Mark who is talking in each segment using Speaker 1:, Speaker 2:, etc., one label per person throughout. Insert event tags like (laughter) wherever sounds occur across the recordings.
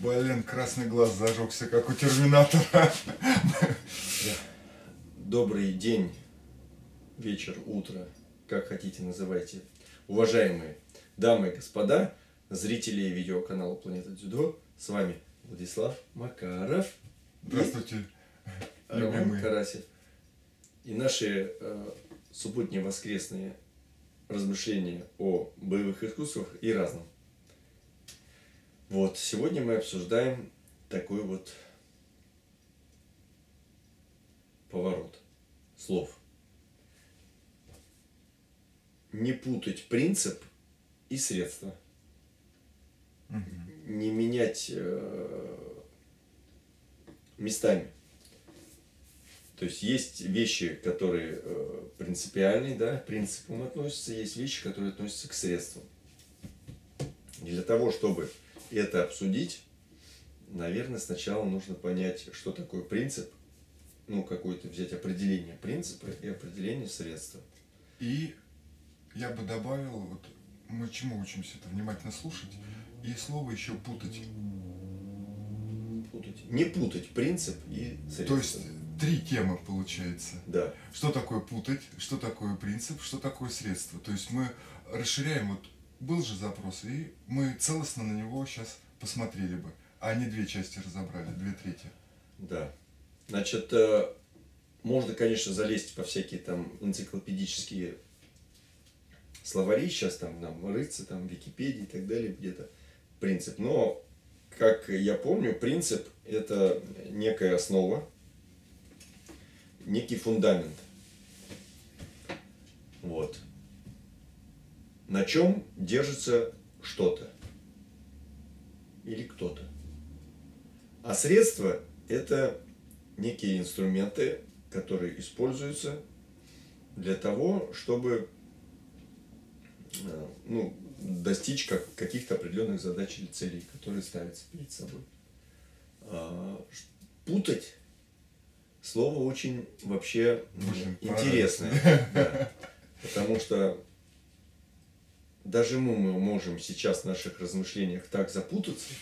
Speaker 1: Блин, красный глаз зажегся, как у терминатора.
Speaker 2: Добрый день, вечер, утро, как хотите называйте. Уважаемые дамы и господа, зрители видеоканала Планета Дзюдо, с вами Владислав Макаров
Speaker 1: Здравствуйте,
Speaker 2: Роман
Speaker 1: любимые.
Speaker 2: Карасев. И наши э, субботние воскресные размышления о боевых искусствах и разном. Вот, сегодня мы обсуждаем такой вот поворот слов. Не путать принцип и средства.
Speaker 1: Мгм.
Speaker 2: Не менять э, местами. То есть есть вещи, которые э, принципиальные, да, к принципам относятся, есть вещи, которые относятся к средствам. И для того, чтобы это обсудить, наверное, сначала нужно понять, что такое принцип, ну, какое-то взять определение принципа и определение средства.
Speaker 1: И я бы добавил, вот мы чему учимся это внимательно слушать и слово еще путать.
Speaker 2: Путать. Не путать принцип и средства.
Speaker 1: То есть три темы получается.
Speaker 2: Да.
Speaker 1: Что такое путать, что такое принцип, что такое средство. То есть мы расширяем, вот был же запрос, и мы целостно на него сейчас посмотрели бы, а не две части разобрали, две трети.
Speaker 2: Да. Значит, э, можно, конечно, залезть по всякие там энциклопедические словари, сейчас там нам рыться, там Википедии и так далее, где-то принцип. Но, как я помню, принцип – это некая основа, некий фундамент. Вот. На чем держится что-то или кто-то. А средства – это некие инструменты, которые используются для того, чтобы э, ну, достичь как, каких-то определенных задач или целей, которые ставятся перед собой. А, путать слово очень вообще
Speaker 1: Очень
Speaker 2: интересное. да. Потому что даже мы, мы можем сейчас в наших размышлениях так запутаться,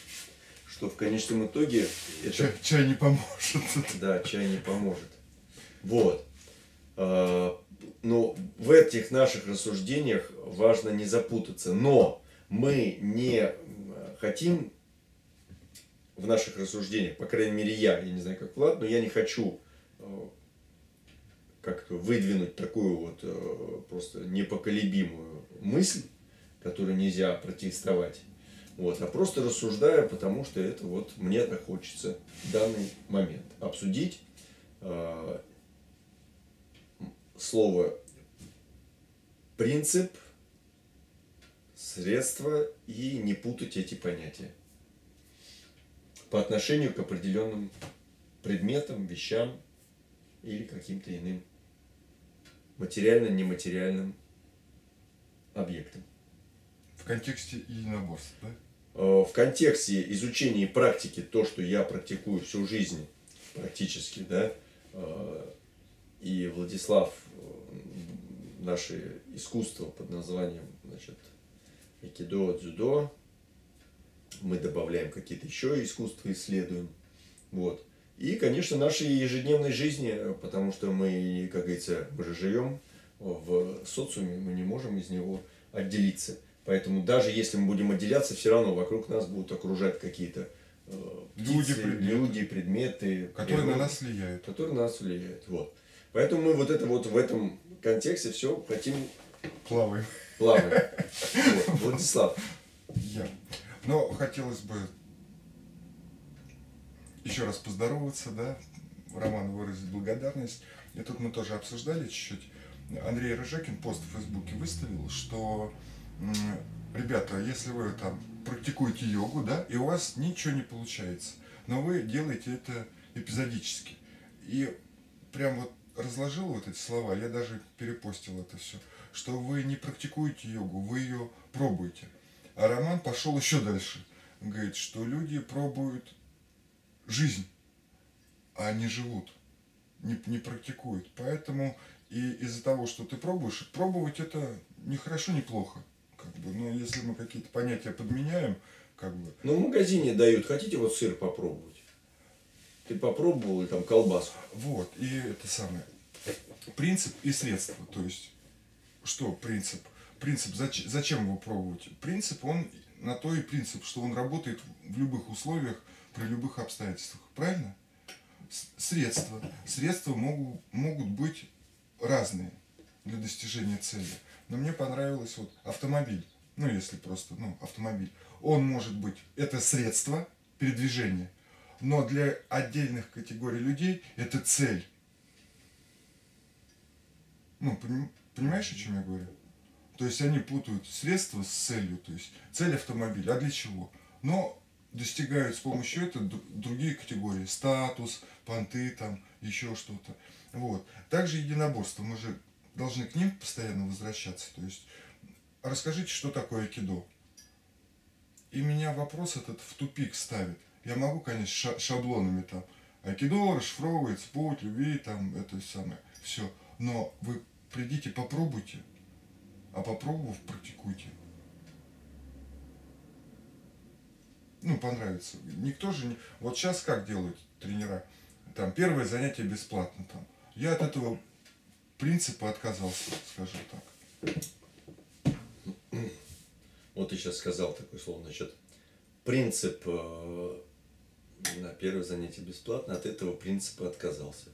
Speaker 2: что в конечном итоге это
Speaker 1: Чай, чай не поможет.
Speaker 2: да, чай не поможет. Вот. А, Но в этих наших рассуждениях важно не запутаться. Но мы не хотим в наших рассуждениях, по крайней мере я, я не знаю как Влад, но я не хочу э, как-то выдвинуть такую вот э, просто непоколебимую мысль, которой нельзя протестовать. Вот, а просто рассуждаю, потому что это вот мне так хочется в данный момент обсудить э, слово принцип, средство и не путать эти понятия по отношению к определенным предметам, вещам или каким-то иным материально-нематериальным объектам.
Speaker 1: Контексте единоборств, да?
Speaker 2: Э, в контексте изучения и практики, то, что я практикую всю жизнь практически, да, э, и Владислав, э, наше искусство под названием, значит, айкидо, дзюдо, мы добавляем какие-то еще искусства, исследуем, вот. И, конечно, нашей ежедневной жизни, потому что мы, как говорится, мы же живем в социуме, мы не можем из него отделиться. Поэтому даже если мы будем отделяться, все равно вокруг нас будут окружать какие-то э,
Speaker 1: Люди,
Speaker 2: птицы,
Speaker 1: предметы.
Speaker 2: люди, предметы,
Speaker 1: Которые на
Speaker 2: природа,
Speaker 1: нас влияют.
Speaker 2: которые на нас влияют. Вот. Поэтому мы вот это вот в этом контексте все хотим
Speaker 1: Плаваем.
Speaker 2: плавать. (laughs) Вот. Владислав,
Speaker 1: Я. Но хотелось бы еще раз поздороваться, да, Роман выразить благодарность. И тут мы тоже обсуждали чуть-чуть. Андрей Рыжекин пост в Фейсбуке выставил, что, ребята, если вы там практикуете йогу, да, и у вас ничего не получается, но вы делаете это эпизодически. И прям вот разложил вот эти слова, я даже перепостил это все, что вы не практикуете йогу, вы ее пробуете. А Роман пошел еще дальше. Говорит, что люди пробуют жизнь, а не живут, не, не практикуют. Поэтому и из-за того, что ты пробуешь, пробовать это не хорошо, не плохо. Как бы, но если мы какие-то понятия подменяем, как бы.
Speaker 2: Ну, в магазине дают, хотите вот сыр попробовать? Ты попробовал и там колбаску.
Speaker 1: Вот, и это самое. Принцип и средство. То есть, что принцип? Принцип, зач- зачем его пробовать? Принцип, он на то и принцип, что он работает в любых условиях, при любых обстоятельствах. Правильно? Средства. Средства могут, могут быть разные для достижения цели. Но мне понравилось вот автомобиль. Ну, если просто, ну, автомобиль. Он может быть, это средство передвижения. Но для отдельных категорий людей это цель. Ну, поним- понимаешь, о чем я говорю? То есть они путают средства с целью. То есть цель автомобиля. А для чего? Но достигают с помощью этого другие категории. Статус, понты, там, еще что-то. Вот. Также единоборство. Мы же должны к ним постоянно возвращаться. То есть расскажите, что такое айкидо. И меня вопрос этот в тупик ставит. Я могу, конечно, ша- шаблонами там. Айкидо расшифровывается путь любви, там, это самое, все. Но вы придите, попробуйте, а попробовав, практикуйте. Ну, понравится. Никто же не... Вот сейчас как делают тренера? Там, первое занятие бесплатно там. Я от этого принципа отказался, скажем так.
Speaker 2: Вот ты сейчас сказал такое слово, значит, принцип э, на первое занятие бесплатно, от этого принципа отказался.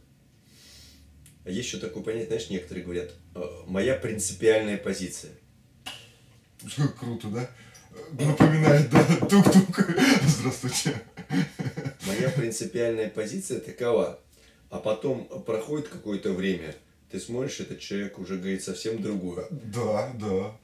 Speaker 2: А есть еще такое понятие, знаешь, некоторые говорят, э, моя принципиальная позиция.
Speaker 1: Круто, да? Напоминает, да, тук-тук. Здравствуйте.
Speaker 2: Моя принципиальная позиция такова. А потом проходит какое-то время, ты смотришь, этот человек уже говорит совсем другое.
Speaker 1: Да, да.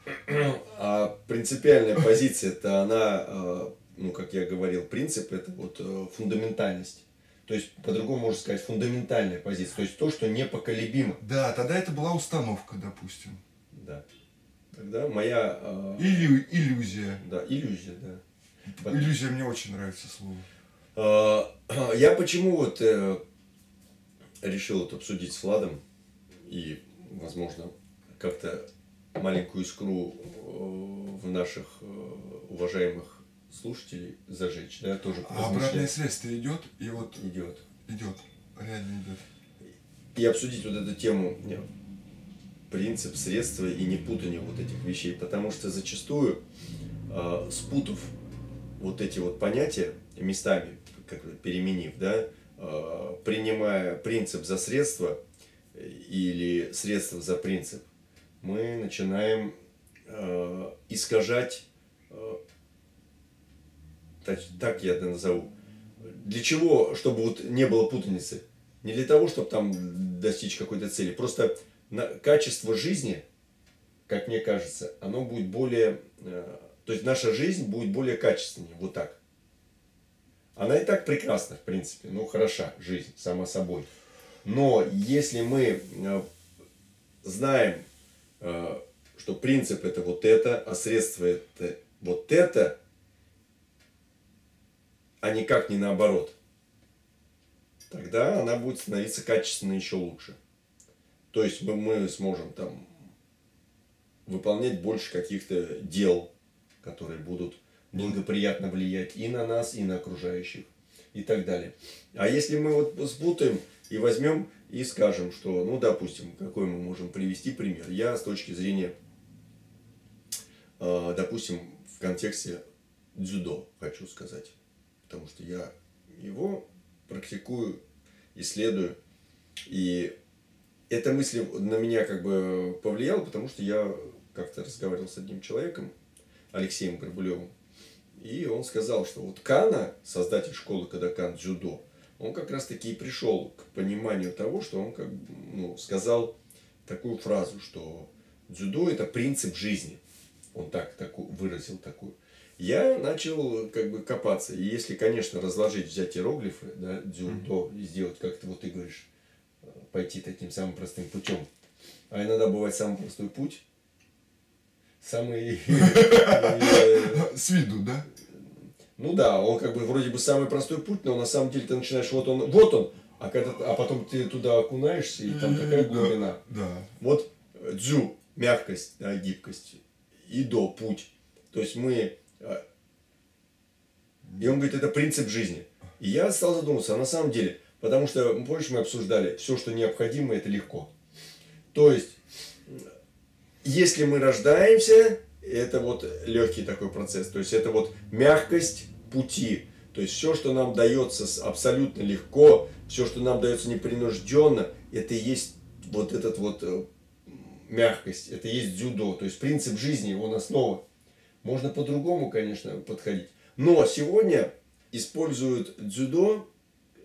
Speaker 2: А принципиальная позиция это она, э, ну, как я говорил, принцип это вот э, фундаментальность. То есть, по-другому можно сказать, фундаментальная позиция. То есть то, что непоколебимо.
Speaker 1: Да, тогда это была установка, допустим.
Speaker 2: Да. Тогда моя... э,
Speaker 1: Или иллюзия.
Speaker 2: Да, иллюзия, да. Вот.
Speaker 1: Иллюзия мне очень нравится слово.
Speaker 2: Э, (clears throat) Я почему вот решил это обсудить с Владом и, возможно, как-то маленькую искру э, в наших э, уважаемых слушателей зажечь, да, тоже
Speaker 1: А обратная связь-то идет, и вот
Speaker 2: идет.
Speaker 1: идет, реально идет.
Speaker 2: И обсудить вот эту тему принцип, средства и не путание вот этих вещей, потому что зачастую э, спутав вот эти вот понятия местами, как бы переменив, да, э, принимая принцип за средство или средство за принцип, мы начинаем э, искажать, э, так, так я это назову. Для чего? Чтобы вот не было путаницы. Не для того, чтобы там достичь какой-то цели. Просто на, качество жизни, как мне кажется, оно будет более... э, то есть наша жизнь будет более качественнее. Вот так. Она и так прекрасна, в принципе. Ну, хороша жизнь, само собой. Но если мы э, знаем, э, что принцип это вот это, а средство это вот это, а никак не наоборот, тогда она будет становиться качественно еще лучше. То есть мы, мы сможем там выполнять больше каких-то дел, которые будут благоприятно влиять и на нас, и на окружающих, и так далее. А если мы вот спутаем и возьмем и скажем, что, ну, допустим, какой мы можем привести пример. Я с точки зрения, э, допустим, в контексте дзюдо хочу сказать. Потому что я его практикую, исследую. И эта мысль на меня как бы повлияла, потому что я как-то разговаривал с одним человеком, Алексеем Горбулевым, и он сказал, что вот Кана, создатель школы Кадакан дзюдо, он как раз таки и пришел к пониманию того, что он как ну, сказал такую фразу, что дзюдо это принцип жизни. Он так, такую, выразил такую. Я начал как бы копаться. И если, конечно, разложить, взять иероглифы, да, дзюдо, и сделать, как ты вот ты говоришь, пойти таким самым простым путем. А иногда бывает самый простой путь, самый... (laughs) э,
Speaker 1: С виду, да?
Speaker 2: Ну да, он как бы вроде бы самый простой путь, но на самом деле ты начинаешь, вот он, вот он, а, когда, а потом ты туда окунаешься, и там такая глубина. (clears throat)
Speaker 1: Да.
Speaker 2: Вот э, дзю, мягкость, да, гибкость, и до, путь. То есть мы э, И он говорит, это принцип жизни. И я стал задумываться, а на самом деле, потому что, помнишь, мы обсуждали, все, что необходимо, это легко. То есть, если мы рождаемся, это вот легкий такой процесс. То есть, это вот мягкость пути. То есть, все, что нам дается абсолютно легко, все, что нам дается непринужденно, это и есть вот этот вот э, мягкость, это и есть дзюдо. То есть, принцип жизни, его основа. Можно по-другому, конечно, подходить. Но сегодня используют дзюдо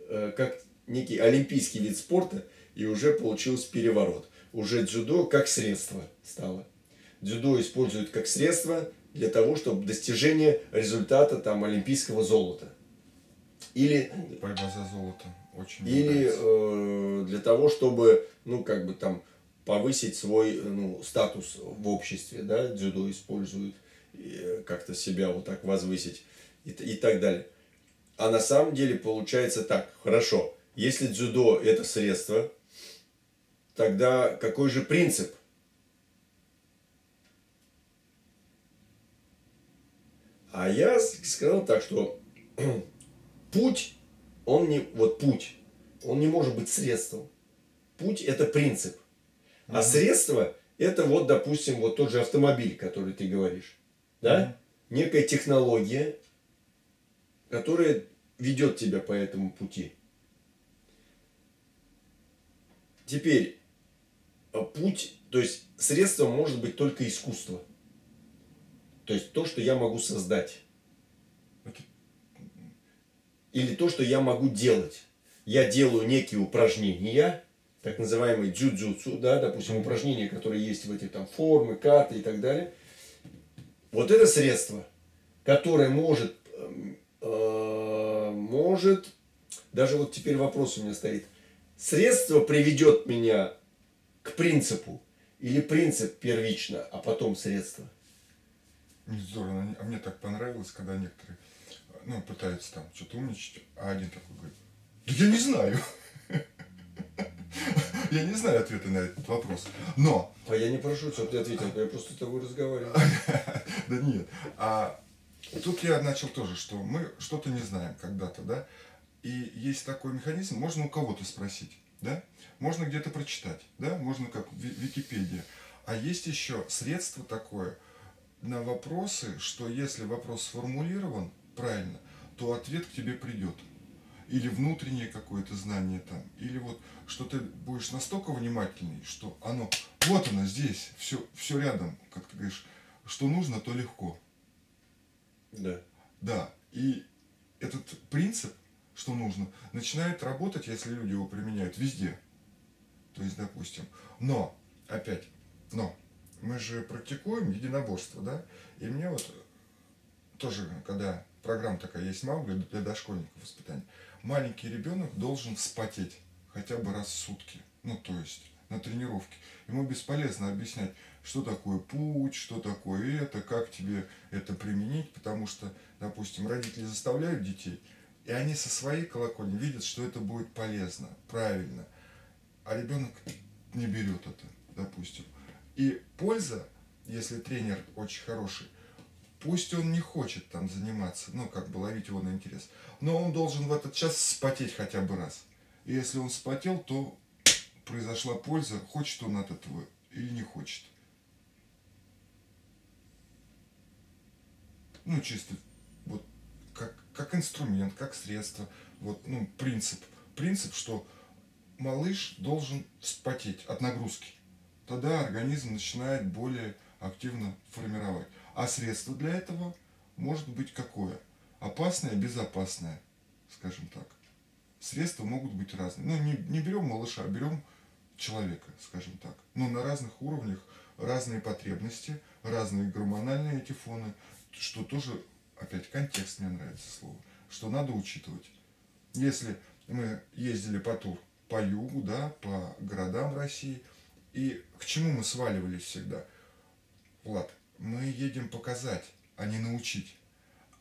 Speaker 2: э, как некий олимпийский вид спорта, и уже получился переворот. Уже дзюдо как средство стало. Дзюдо используют как средство для того, чтобы достижение результата там олимпийского золота. Или
Speaker 1: борьба за золото очень
Speaker 2: или э, для того, чтобы ну как бы там повысить свой ну, статус в обществе, да, дзюдо используют э, как-то себя вот так возвысить и, и так далее. А на самом деле получается так, хорошо, если дзюдо это средство, тогда какой же принцип? А я сказал так, что (clears throat) путь, он не, вот путь, он не может быть средством. Путь это принцип. А mm-hmm. средство это вот, допустим, вот тот же автомобиль, который ты говоришь. Да? Mm-hmm. Некая технология, которая ведет тебя по этому пути. Теперь, а путь, то есть средство может быть только искусство. То есть то, что я могу создать. Или то, что я могу делать. Я делаю некие упражнения, так называемые джуджутсу, да, допустим, упражнения, которые есть в этих там формы, каты и так далее. Вот это средство, которое может Э, может, даже вот теперь вопрос у меня стоит, средство приведет меня к принципу или принцип первично, а потом средство?
Speaker 1: Здорово, а мне так понравилось, когда некоторые ну, пытаются там что-то умничать, а один такой говорит, да я не знаю. (laughs) Я не знаю ответа на этот вопрос. Но...
Speaker 2: А я не прошу, чтобы ты ответил, я просто с тобой разговариваю. (laughs)
Speaker 1: Да нет. А Тут я начал тоже, что мы что-то не знаем когда-то, да, и есть такой механизм, можно у кого-то спросить, да, можно где-то прочитать, да, можно как в Википедии. А есть еще средство такое на вопросы, что если вопрос сформулирован правильно, то ответ к тебе придет. Или внутреннее какое-то знание там, или вот, что ты будешь настолько внимательный, что оно, вот оно здесь, все, все рядом, как ты говоришь, что нужно, то легко.
Speaker 2: Да.
Speaker 1: Да. И этот принцип, что нужно, начинает работать, если люди его применяют везде. То есть, допустим, но, опять, но, мы же практикуем единоборство, да? И мне вот тоже, когда программа такая есть Маугли для дошкольников воспитания, маленький ребенок должен вспотеть хотя бы раз в сутки. Ну, то есть, на тренировке. Ему бесполезно объяснять, что такое путь, что такое это, как тебе это применить, потому что, допустим, родители заставляют детей, и они со своей колокольни видят, что это будет полезно, правильно, а ребенок не берет это, допустим. И польза, если тренер очень хороший, пусть он не хочет там заниматься, ну, как бы ловить его на интерес, но он должен в этот час спотеть хотя бы раз. И если он спотел, то произошла польза, хочет он от этого или не хочет. ну, чисто вот как, как инструмент, как средство, вот, ну, принцип. Принцип, что малыш должен вспотеть от нагрузки. Тогда организм начинает более активно формировать. А средство для этого может быть какое? Опасное, безопасное, скажем так. Средства могут быть разные. Ну, не, не берем малыша, а берем человека, скажем так. Но на разных уровнях разные потребности, разные гормональные эти фоны, что тоже, опять, контекст мне нравится слово, что надо учитывать. Если мы ездили по тур по югу, да, по городам России, и к чему мы сваливались всегда? Влад, мы едем показать, а не научить.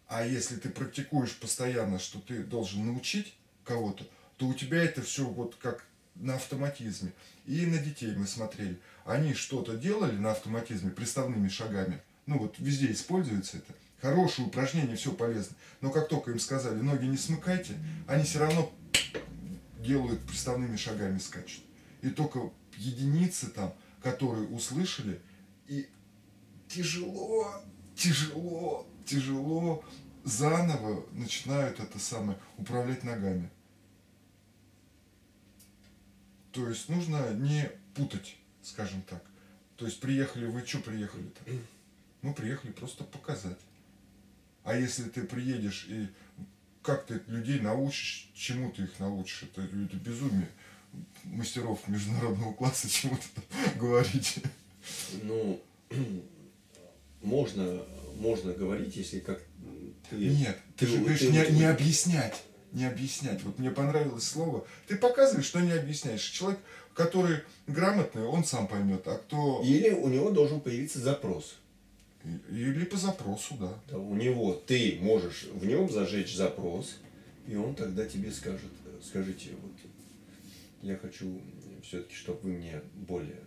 Speaker 1: А если ты практикуешь постоянно, что ты должен научить кого-то, то у тебя это все вот как на автоматизме. И на детей мы смотрели. Они что-то делали на автоматизме, приставными шагами – ну вот везде используется это. Хорошие упражнения, все полезно. Но как только им сказали, ноги не смыкайте, они все равно делают приставными шагами скачут. И только единицы там, которые услышали, и тяжело, тяжело, тяжело заново начинают это самое управлять ногами. То есть нужно не путать, скажем так. То есть приехали вы, что приехали-то? Мы приехали просто показать. А если ты приедешь и как ты людей научишь, чему ты их научишь? Это, это безумие мастеров международного класса чему-то (laughs) говорить.
Speaker 2: Ну, (clears throat) можно, можно говорить, если как
Speaker 1: ты... Нет, ты, ты же говоришь, ты, не, ты... не объяснять. Не объяснять. Вот мне понравилось слово. Ты показываешь, что не объясняешь. Человек, который грамотный, он сам поймет, а кто...
Speaker 2: Или у него должен появиться запрос.
Speaker 1: Или по запросу, да.
Speaker 2: да. У него ты можешь в нем зажечь запрос, и он тогда тебе скажет, скажите, вот я хочу все-таки, чтобы вы мне более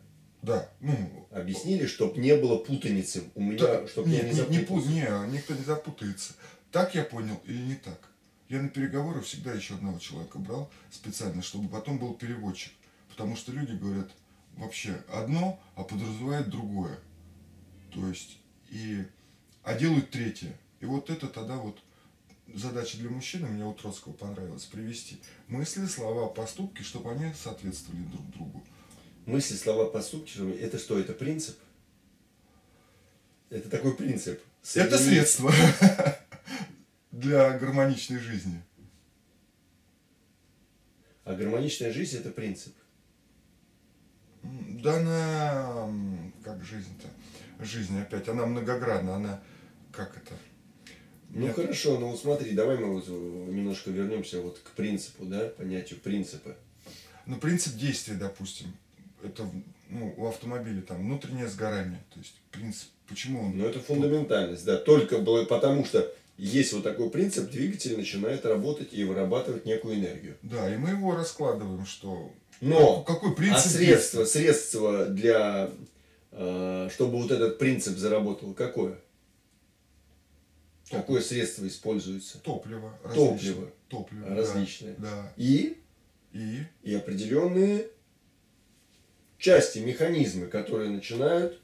Speaker 1: да, ну,
Speaker 2: объяснили, чтобы не было путаницы у меня, да, чтобы
Speaker 1: нет, я не запутался. Не, не, никто не запутается. Так я понял или не так? Я на переговоры всегда еще одного человека брал специально, чтобы потом был переводчик. Потому что люди говорят вообще одно, а подразумевают другое. То есть, и, а делают третье. И вот это тогда вот задача для мужчины, мне у Троцкого понравилось, привести мысли, слова, поступки, чтобы они соответствовали друг другу.
Speaker 2: Мысли, слова, поступки, это что, это принцип? Это такой принцип.
Speaker 1: Соединить... Это средство (laughs) для гармоничной жизни.
Speaker 2: А гармоничная жизнь это принцип.
Speaker 1: Да она, как жизнь-то, жизнь опять, она многогранна, она, как это,
Speaker 2: ну Нет. хорошо, ну смотри, давай мы вот немножко вернемся вот к принципу, да, понятию принципа.
Speaker 1: Ну, принцип действия, допустим, это ну, у автомобиля там внутреннее сгорание. То есть принцип, почему он.
Speaker 2: Ну, это фундаментальность, да. Только потому что есть вот такой принцип, двигатель начинает работать и вырабатывать некую энергию.
Speaker 1: Да, и мы его раскладываем, что.
Speaker 2: Но какой принцип? А средство, средство для э, чтобы вот этот принцип заработал, какое? Какое средство используется?
Speaker 1: Топливо.
Speaker 2: Топливо.
Speaker 1: Топливо.
Speaker 2: Различные.
Speaker 1: Да.
Speaker 2: И?
Speaker 1: И?
Speaker 2: И определенные части, механизмы, которые начинают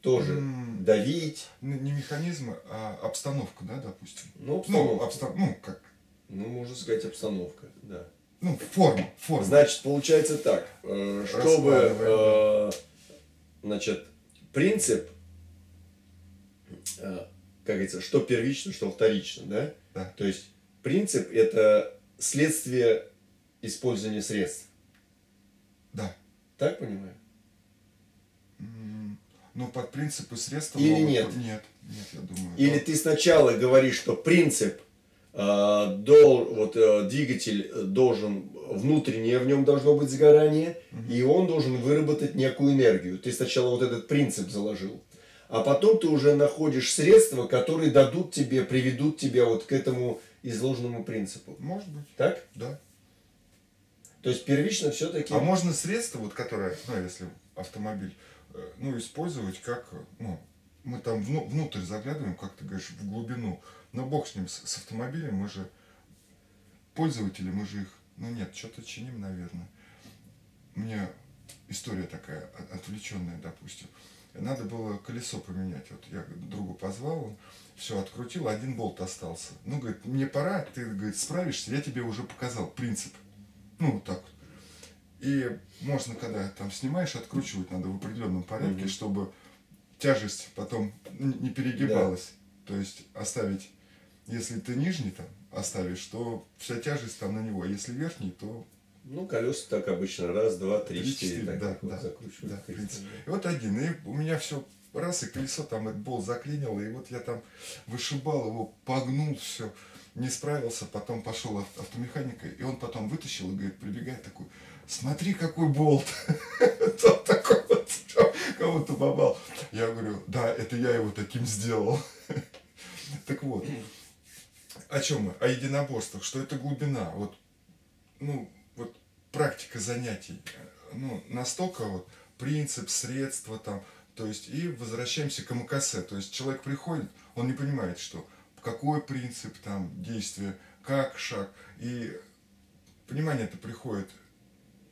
Speaker 2: тоже mm. давить.
Speaker 1: Не механизмы, а обстановка, да, допустим.
Speaker 2: Ну, обстановка.
Speaker 1: Ну, обстав... ну как?
Speaker 2: Ну, можно сказать, обстановка, да.
Speaker 1: Ну, форма, форма.
Speaker 2: Значит, получается так, э, чтобы, э, значит, принцип э, как говорится, что первично, что вторично, да?
Speaker 1: Да.
Speaker 2: То есть принцип это следствие использования средств.
Speaker 1: Да.
Speaker 2: Так понимаю?
Speaker 1: Ну, под принципы средства
Speaker 2: Или могут... нет?
Speaker 1: Нет, нет, я думаю.
Speaker 2: Или да. ты сначала говоришь, что принцип э, дол, вот, э, двигатель должен, внутреннее в нем должно быть сгорание, угу. и он должен выработать некую энергию. Ты сначала вот этот принцип заложил а потом ты уже находишь средства, которые дадут тебе, приведут тебя вот к этому изложенному принципу.
Speaker 1: Может быть.
Speaker 2: Так?
Speaker 1: Да.
Speaker 2: То есть первично все-таки...
Speaker 1: А можно средства, вот которые, ну, если автомобиль, э, ну, использовать как, ну, мы там внутрь заглядываем, как ты говоришь, в глубину. Но бог с ним, с, с автомобилем, мы же пользователи, мы же их, ну нет, что-то чиним, наверное. Мне история такая отвлеченная, допустим надо было колесо поменять. Вот я другу позвал, он все открутил, один болт остался. Ну, говорит, мне пора, ты, говорит, справишься, я тебе уже показал принцип. Ну, вот так вот. И можно, когда там снимаешь, откручивать надо в определенном порядке, mm-hmm. чтобы тяжесть потом не перегибалась. Да. То есть оставить, если ты нижний там оставишь, то вся тяжесть там на него. А если верхний, то
Speaker 2: ну, колеса так обычно. Раз, два, три, четыре.
Speaker 1: Так, да, да, закручивают. Да, И вот один. И у меня все раз, и колесо там этот бол заклинило. И вот я там вышибал его, погнул все. Не справился, потом пошел автомеханика, и он потом вытащил и говорит, прибегает такой, смотри, какой болт. (laughs) Тот такой вот, кого-то попал. Я говорю, да, это я его таким сделал. (laughs) Так вот, о чем мы? О единоборствах, что это глубина. Вот, ну, практика занятий, ну, настолько вот принцип, средства, там, То есть и возвращаемся к МКС. То есть человек приходит, он не понимает, что какой принцип там действия, как шаг. И понимание это приходит,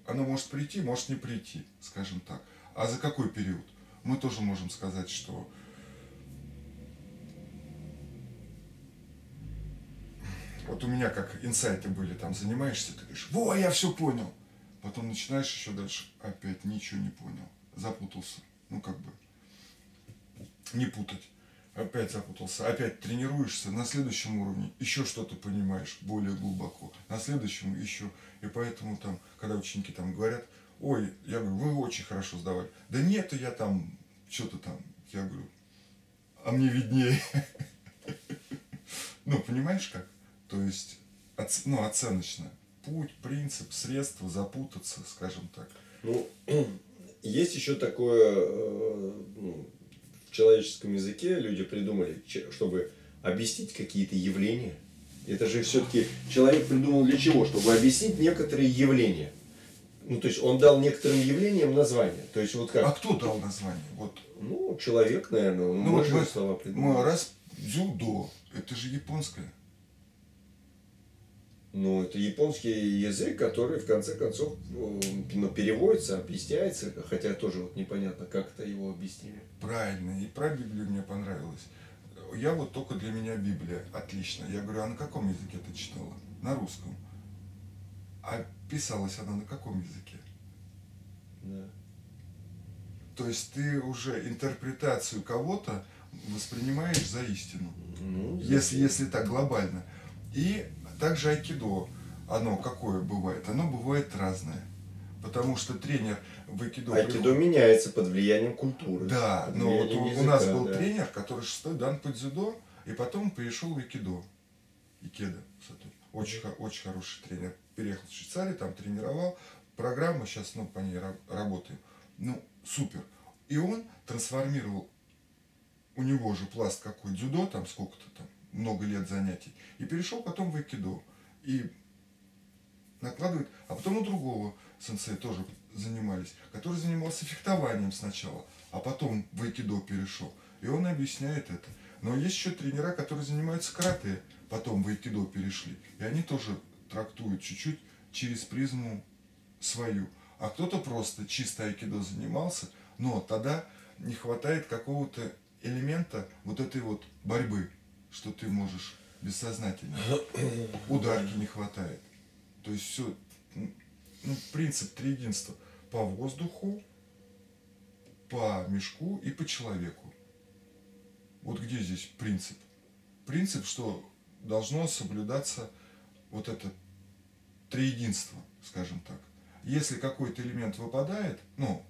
Speaker 1: оно может прийти, может не прийти, скажем так. А за какой период? Мы тоже можем сказать, что вот у меня как инсайты были, там занимаешься, ты говоришь, во, я все понял. Потом начинаешь еще дальше, опять ничего не понял, запутался. Ну, как бы, не путать. Опять запутался, опять тренируешься, на следующем уровне еще что-то понимаешь более глубоко, на следующем еще. И поэтому там, когда ученики там говорят, ой, я говорю, вы очень хорошо сдавали. Да нет, я там, что-то там, я говорю, а мне виднее. (laughs) Ну, понимаешь как? То есть, ну, оценочно. Путь, принцип, средства запутаться, скажем так.
Speaker 2: Ну, (clears throat) есть еще такое, э, ну, в человеческом языке люди придумали, чтобы объяснить какие-то явления. Это же все-таки человек придумал для чего? Чтобы объяснить некоторые явления. Ну, то есть он дал некоторым явлениям название. То есть вот как.
Speaker 1: А кто дал название? Вот.
Speaker 2: Ну, человек, наверное, он
Speaker 1: ну, может вот слова придумал. Раз дзюдо, это же японское.
Speaker 2: Ну, это японский язык, который в конце концов ну, переводится, объясняется, хотя тоже вот непонятно, как это его объяснили.
Speaker 1: Правильно, и про Библию мне понравилось. Я вот только для меня Библия, отлично. Я говорю, а на каком языке ты читала? На русском. А писалась она на каком языке?
Speaker 2: Да.
Speaker 1: То есть ты уже интерпретацию кого-то воспринимаешь за истину.
Speaker 2: Ну,
Speaker 1: если, если так глобально. И также айкидо, оно какое бывает? Оно бывает разное. Потому что тренер в айкидо...
Speaker 2: Айкидо приходит... меняется под влиянием культуры.
Speaker 1: Да, но вот языка, у нас был да. тренер, который шестой дан по дзюдо, и потом перешел в айкидо. Икеда, кстати. Очень, очень хороший тренер. Переехал в Швейцарию, там тренировал. Программа, сейчас ну, по ней работаем. Ну, супер. И он трансформировал, у него же пласт какой, дзюдо, там сколько-то там, много лет занятий, и перешел потом в айкидо. И накладывает, а потом у другого сенсея тоже занимались, который занимался фехтованием сначала, а потом в айкидо перешел. И он объясняет это. Но есть еще тренера, которые занимаются карате, потом в айкидо перешли. И они тоже трактуют чуть-чуть через призму свою. А кто-то просто чисто айкидо занимался, но тогда не хватает какого-то элемента вот этой вот борьбы что ты можешь бессознательно. Ударки не хватает. То есть все, ну, принцип триединства по воздуху, по мешку и по человеку. Вот где здесь принцип? Принцип, что должно соблюдаться вот это триединство, скажем так. Если какой-то элемент выпадает, ну,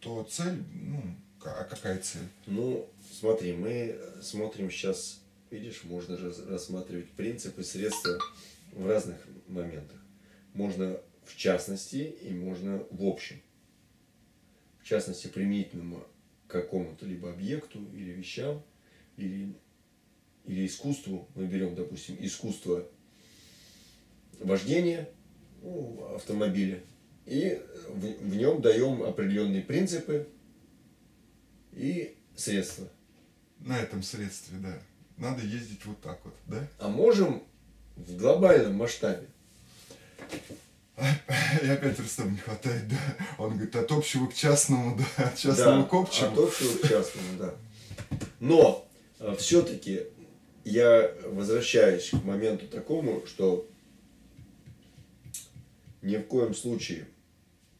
Speaker 1: то цель, ну, а какая цель?
Speaker 2: Ну, смотри, мы смотрим сейчас, видишь, можно же рассматривать принципы, средства в разных моментах. Можно в частности и можно в общем. В частности, применительно какому-то либо объекту или вещам, или, или искусству. Мы берем, допустим, искусство вождения ну, автомобиля, и в, в нем даем определенные принципы, и средства.
Speaker 1: На этом средстве, да. Надо ездить вот так вот, да?
Speaker 2: А можем в глобальном масштабе. (laughs)
Speaker 1: И опять Рустам не хватает, да. Он говорит, от общего к частному, да, от частного
Speaker 2: да,
Speaker 1: к общему.
Speaker 2: От общего к частному, да. Но э, все-таки я возвращаюсь к моменту такому, что ни в коем случае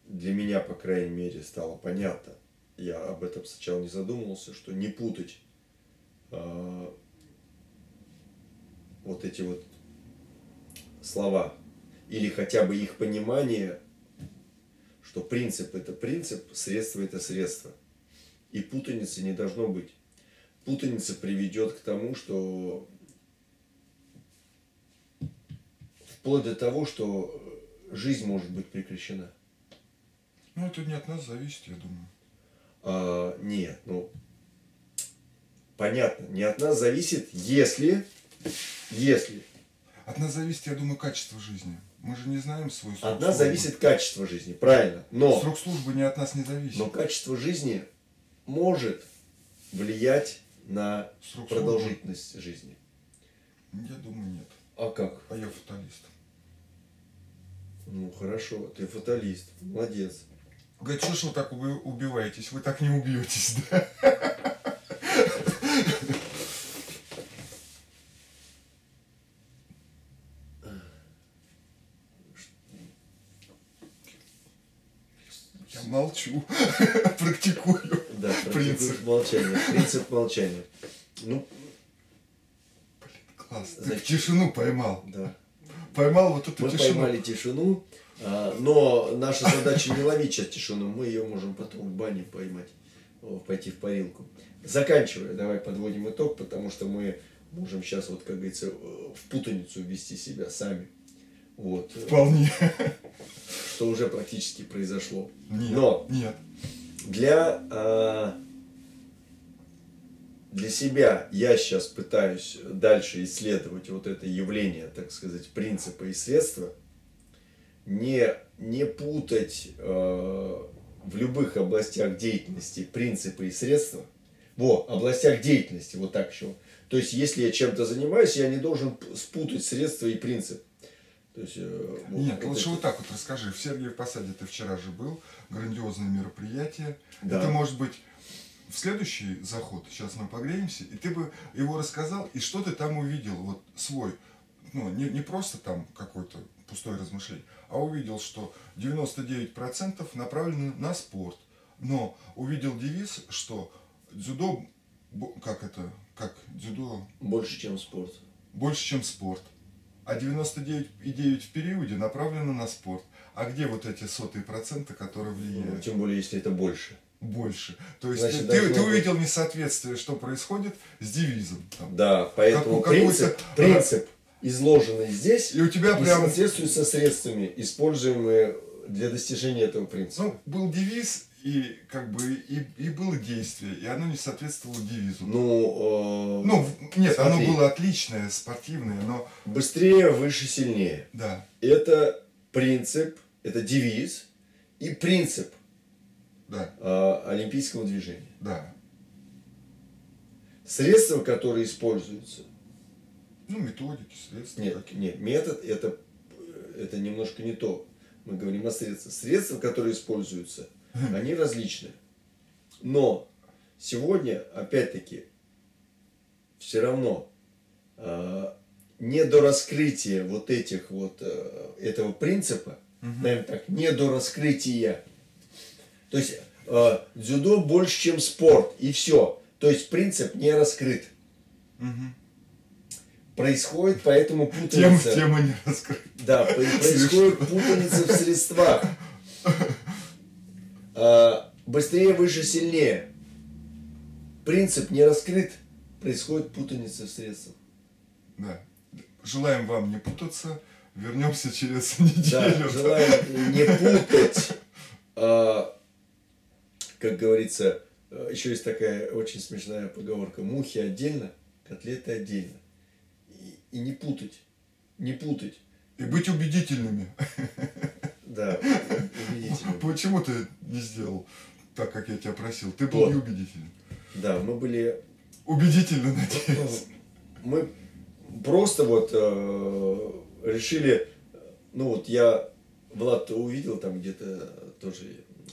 Speaker 2: для меня, по крайней мере, стало понятно, я об этом сначала не задумывался, что не путать э, вот эти вот слова или хотя бы их понимание, что принцип это принцип, средство это средство. И путаницы не должно быть. Путаница приведет к тому, что вплоть до того, что жизнь может быть прекращена.
Speaker 1: Ну, это не от нас зависит, я думаю.
Speaker 2: А, нет, ну, понятно, не от нас зависит, если, если.
Speaker 1: От нас зависит, я думаю, качество жизни. Мы же не знаем свой срок
Speaker 2: От нас
Speaker 1: службы.
Speaker 2: зависит качество жизни, правильно. Но,
Speaker 1: Срок службы не от нас не зависит.
Speaker 2: но качество жизни может влиять на
Speaker 1: Срок
Speaker 2: продолжительность жизни.
Speaker 1: службы? Я думаю, нет.
Speaker 2: А как?
Speaker 1: А я фаталист.
Speaker 2: Ну хорошо, ты фаталист, молодец.
Speaker 1: Говорит, что ж вы так уби- убиваетесь? Вы так не убьетесь, да? Я молчу, практикую.
Speaker 2: Да,
Speaker 1: Принцип.
Speaker 2: молчания. Принцип молчания. Ну,
Speaker 1: Класс, ты
Speaker 2: Зачем?
Speaker 1: тишину поймал.
Speaker 2: да.
Speaker 1: Поймал вот эту
Speaker 2: Мы
Speaker 1: тишину.
Speaker 2: поймали тишину, но наша задача не ловить сейчас тишину, мы ее можем потом в бане поймать, пойти в парилку. Заканчивая, давай подводим итог, потому что мы можем сейчас, вот как говорится, э, в путаницу ввести себя сами. Вот,
Speaker 1: Вполне.
Speaker 2: что уже практически произошло.
Speaker 1: Нет,
Speaker 2: Но
Speaker 1: нет.
Speaker 2: для, а, для себя я сейчас пытаюсь дальше исследовать вот это явление, так сказать, принципа и средства, не, не путать э, в любых областях деятельности принципы и средства. Во, областях деятельности, вот так еще. То есть, если я чем-то занимаюсь, я не должен спутать средства и принцип. То есть, э, вот-
Speaker 1: Нет,
Speaker 2: вот
Speaker 1: лучше
Speaker 2: это.
Speaker 1: вот так вот расскажи. В Сергиев Посаде ты вчера же был. Грандиозное мероприятие.
Speaker 2: Да.
Speaker 1: Это может быть в следующий заход. Сейчас мы погреемся. И ты бы его рассказал. И что ты там увидел? Вот свой. Ну, не, не просто там какой-то пустой размышление, а увидел, что 99% направлены на спорт. Но увидел девиз, что дзюдо, как это, как дзюдо
Speaker 2: Больше, чем спорт.
Speaker 1: больше, чем спорт. А 99,9 в периоде направлено на спорт. А где вот эти сотые проценты, которые
Speaker 2: Ну,
Speaker 1: влияют?
Speaker 2: тем более, если это больше.
Speaker 1: Больше. То есть
Speaker 2: Значит,
Speaker 1: ты, ты- ты увидел несоответствие, что происходит с девизом. там.
Speaker 2: Да, поэтому
Speaker 1: Какой-
Speaker 2: принцип,
Speaker 1: какой-то-
Speaker 2: принцип, изложенный здесь,
Speaker 1: И у тебя
Speaker 2: не
Speaker 1: прям
Speaker 2: соответствует со средствами, используемые для достижения этого принципа.
Speaker 1: ну, был девиз, и как бы и, и было действие, и оно не соответствовало девизу.
Speaker 2: Ну, э,
Speaker 1: Ну, нет,
Speaker 2: смотри.
Speaker 1: оно было отличное, спортивное, но
Speaker 2: быстрее, выше, сильнее.
Speaker 1: да,
Speaker 2: Это принцип, это девиз и принцип
Speaker 1: да,
Speaker 2: э, олимпийского движения.
Speaker 1: да.
Speaker 2: Средства, которые используются,
Speaker 1: Ну, методики, средства.
Speaker 2: нет,
Speaker 1: какие.
Speaker 2: нет, метод это, это немножко не то. Мы говорим о средствах. Средства, которые используются, они различны. Но сегодня, опять-таки, все равно э, недораскрытие вот этих вот э, этого принципа, наверное так, недораскрытие. То есть э, дзюдо больше, чем спорт, и все. То есть принцип не раскрыт.
Speaker 1: Мгм.
Speaker 2: Происходит поэтому
Speaker 1: Тем,
Speaker 2: путаница.
Speaker 1: тема не раскрыта.
Speaker 2: Да, про- происходит путаница в средствах. (laughs) А, Быстрее, выше, сильнее. Принцип не раскрыт, происходит путаница в средствах.
Speaker 1: Да. Желаем вам не путаться. Вернемся через (laughs)
Speaker 2: Да,
Speaker 1: неделю.
Speaker 2: желаем не путать. (laughs) а, Как говорится, а, еще есть такая очень смешная поговорка. Мухи отдельно, котлеты отдельно. И, не путать. Не путать.
Speaker 1: И быть убедительными. (laughs)
Speaker 2: Да, убедительно. (laughs)
Speaker 1: Почему ты не сделал так, как я тебя просил? Ты был
Speaker 2: Вот.
Speaker 1: неубедительным.
Speaker 2: Да, мы были
Speaker 1: Убедительно, надеюсь.
Speaker 2: Ну, мы просто вот э, решили, ну вот я, Влад увидел там где-то тоже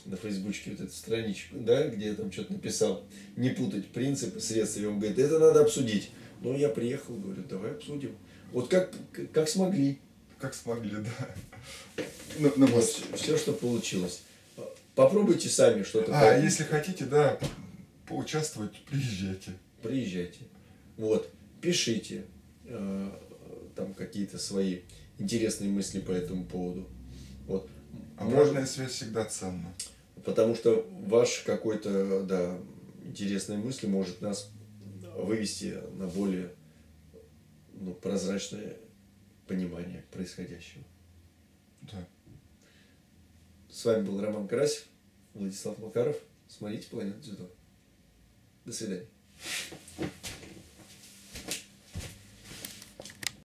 Speaker 2: на фейсбучке вот эту страничку, да, где я там что-то написал, не путать принципы, средства, и он говорит, это надо обсудить. Ну, я приехал, говорю, давай обсудим. Вот как, как смогли.
Speaker 1: Как смогли, да. (laughs) На, на
Speaker 2: Вот, все, что получилось. Попробуйте сами что-то.
Speaker 1: А,
Speaker 2: по-
Speaker 1: если хотите, да, поучаствовать, приезжайте.
Speaker 2: приезжайте. Вот, пишите э, там какие-то свои интересные мысли по этому поводу. Вот.
Speaker 1: Обратная связь всегда ценна.
Speaker 2: Потому что ваш какой-то, да, интересная мысль может нас вывести на более ну, прозрачное понимание происходящего.
Speaker 1: Да.
Speaker 2: С вами был Роман Карасев, Владислав Макаров. Смотрите «Планету дзюдо». До свидания.